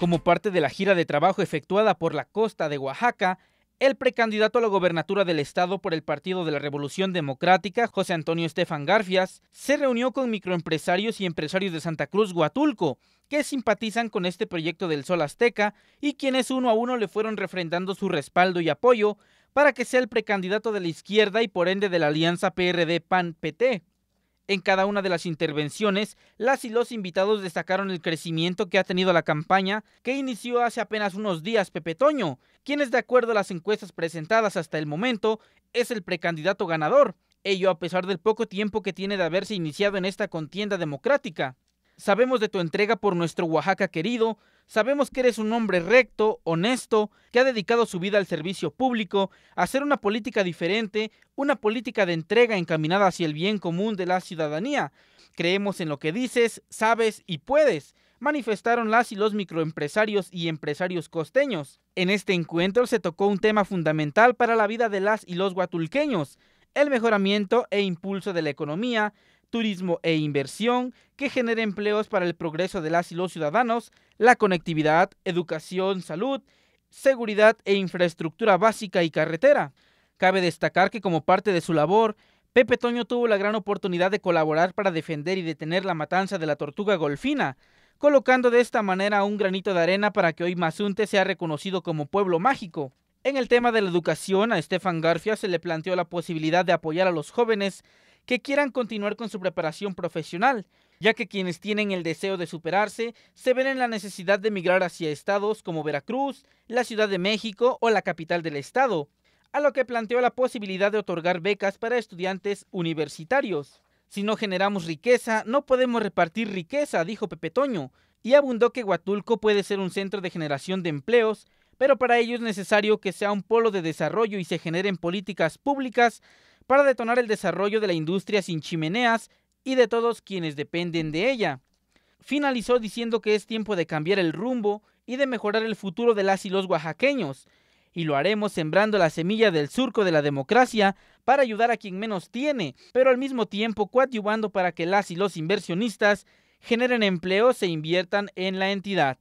Como parte de la gira de trabajo efectuada por la costa de Oaxaca, el precandidato a la gobernatura del estado por el Partido de la Revolución Democrática, José Antonio Estefan Garfias, se reunió con microempresarios y empresarios de Santa Cruz Huatulco, que simpatizan con este proyecto del Sol Azteca y quienes uno a uno le fueron refrendando su respaldo y apoyo para que sea el precandidato de la izquierda y por ende de la alianza PRD-PAN-PT. En cada una de las intervenciones, las y los invitados destacaron el crecimiento que ha tenido la campaña que inició hace apenas unos días Pepe Toño, quien es de acuerdo a las encuestas presentadas hasta el momento es el precandidato ganador, ello a pesar del poco tiempo que tiene de haberse iniciado en esta contienda democrática. Sabemos de tu entrega por nuestro Oaxaca querido, sabemos que eres un hombre recto, honesto, que ha dedicado su vida al servicio público, a hacer una política diferente, una política de entrega encaminada hacia el bien común de la ciudadanía. Creemos en lo que dices, sabes y puedes manifestaron las y los microempresarios y empresarios costeños. En este encuentro se tocó un tema fundamental para la vida de las y los guatulqueños, el mejoramiento e impulso de la economía, turismo e inversión que genere empleos para el progreso de las y los ciudadanos, la conectividad, educación, salud, seguridad e infraestructura básica y carretera. Cabe destacar que como parte de su labor, Pepe Toño tuvo la gran oportunidad de colaborar para defender y detener la matanza de la tortuga golfina, colocando de esta manera un granito de arena para que hoy Mazunte sea reconocido como pueblo mágico. En el tema de la educación, a Estefan Garfia se le planteó la posibilidad de apoyar a los jóvenes que quieran continuar con su preparación profesional, ya que quienes tienen el deseo de superarse se ven en la necesidad de emigrar hacia estados como Veracruz, la Ciudad de México o la capital del estado, a lo que planteó la posibilidad de otorgar becas para estudiantes universitarios. Si no generamos riqueza, no podemos repartir riqueza, dijo Pepe Toño, y abundó que Huatulco puede ser un centro de generación de empleos, pero para ello es necesario que sea un polo de desarrollo y se generen políticas públicas para detonar el desarrollo de la industria sin chimeneas y de todos quienes dependen de ella. Finalizó diciendo que es tiempo de cambiar el rumbo y de mejorar el futuro de las y los oaxaqueños, y lo haremos sembrando la semilla del surco de la democracia para ayudar a quien menos tiene, pero al mismo tiempo coadyuvando para que las y los inversionistas generen empleos e inviertan en la entidad.